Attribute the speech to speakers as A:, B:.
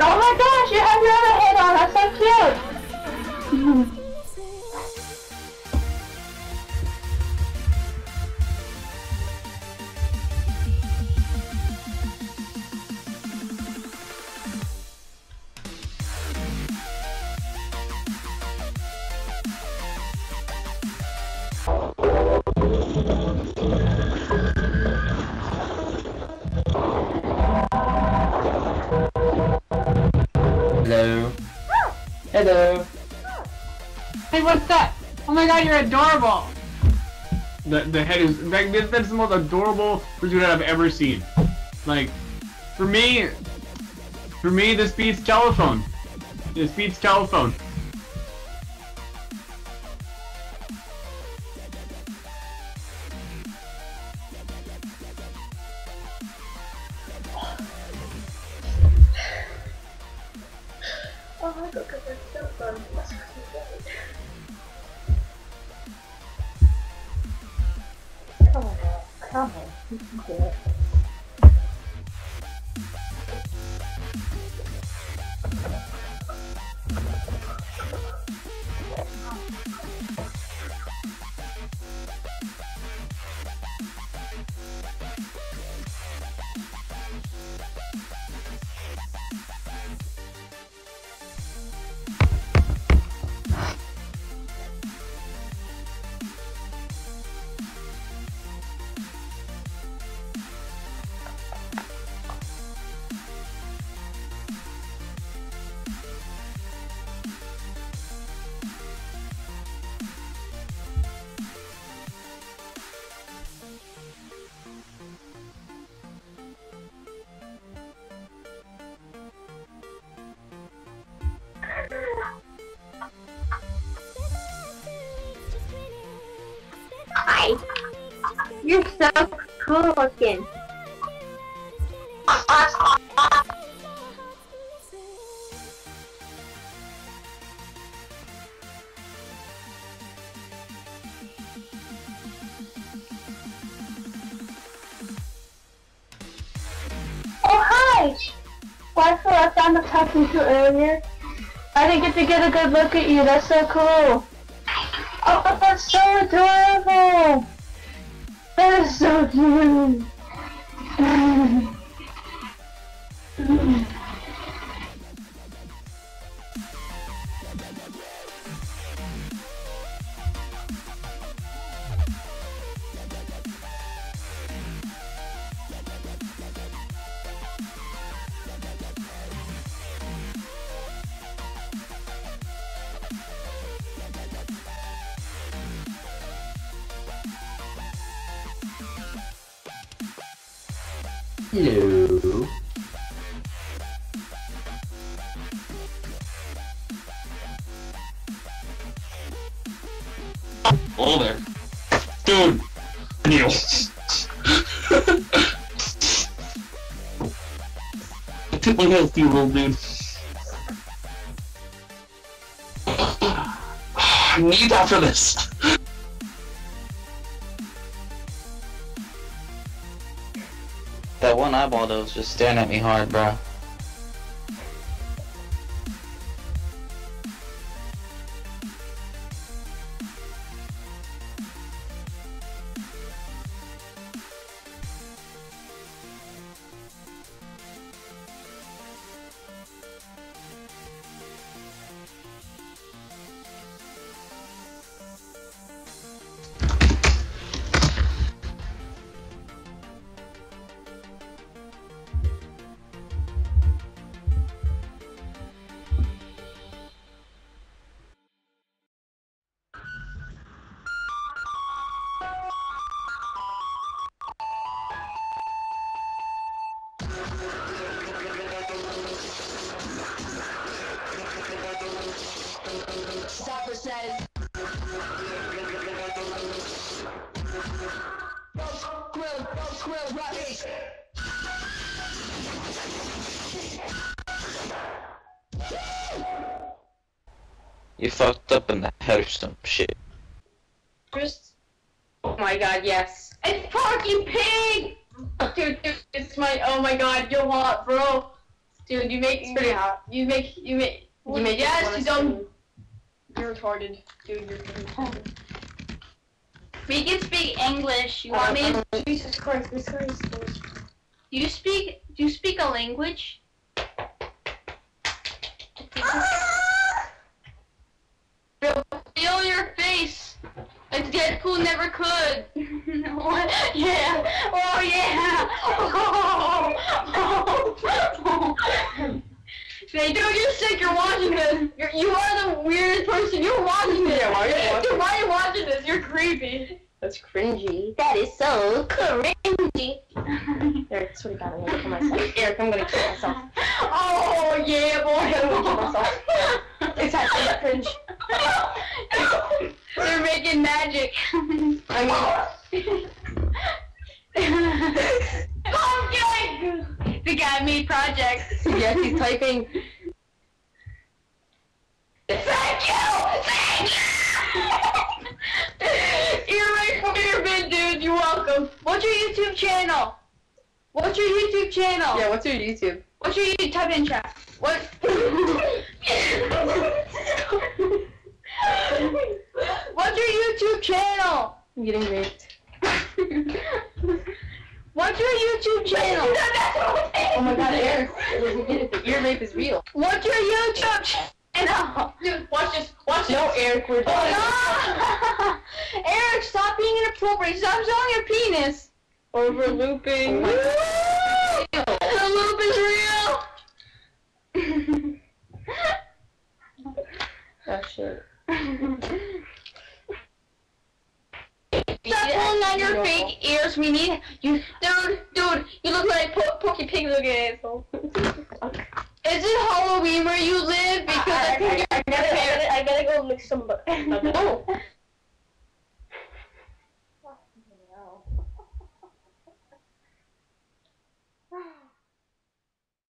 A: Oh my gosh, you have your other head on, that's so cute!
B: Hello.
C: Hey, what's that? Oh my god, you're adorable! The, the head is, like, this, that's the most adorable Vegeta I've ever seen. Like, for me, for me, this beats telephone. This beats telephone.
A: On, girl. Come on. Hi. You're so cool looking. Oh, hi! Well, I found the talking to earlier. I didn't get to get a good look at you. That's so cool. Oh, that's so adorable. That is so cute.
B: Hello.
D: Hello there. Dude! Neil. I took my health, you little dude. I need that for this.
E: Eyeball was just staring at me hard, bro.
F: Stopper says. Ghost.
E: You fucked up in the head some shit.
F: Chris? Oh my god, yes.
A: It's fucking pig!
F: Dude, dude, it's my, oh my god, you're hot, bro. Dude, you make,
A: it's pretty hot.
F: You make, you make, you make,
A: yes, you don't.
F: You're retarded. Dude, you're retarded.
A: We can speak English. You want me?
F: Uh, Jesus Christ, this guy is.
A: Do you speak? Do you speak a language? Feel your face. Like Deadpool never could. yeah. Oh yeah. Oh. Say, dude, you're sick. You're watching this. You're, you are the weirdest person. You're watching this.
F: Yeah, why are you watching
A: Dude, why are you watching this? You're creepy.
F: That's cringy.
A: That is so cringy.
F: Eric, swear to God, I'm gonna kill myself. Eric, I'm gonna kill myself.
A: Oh yeah, boy.
F: I'm gonna kill myself. It's actually that cringe.
A: They're making magic.
F: I
A: okay. Oh, the guy made projects.
F: yes, he's typing.
A: Thank you! Thank you! You're your bid, dude. You're welcome. What's your YouTube channel? What's your YouTube channel?
F: Yeah, what's your YouTube?
A: What's your YouTube? Type in chat. What? What's your YouTube channel?
F: I'm getting raped.
A: What's your YouTube channel?
F: Oh my God, Eric, the ear rape is real.
A: What's your YouTube channel?
F: Dude, watch this. Watch No, Eric, we're oh, done.
A: Oh, no! Eric, stop being inappropriate. Stop showing your penis.
F: Over looping.
A: The loop is real.
F: Oh shit.
A: Stop pulling on your fake ears. We need you, dude. Dude, you look like po- Porky Pig looking asshole. Is it Halloween where you live? Because I, think
F: I, I, I, gotta, I, gotta, I gotta go mix some.
A: Oh,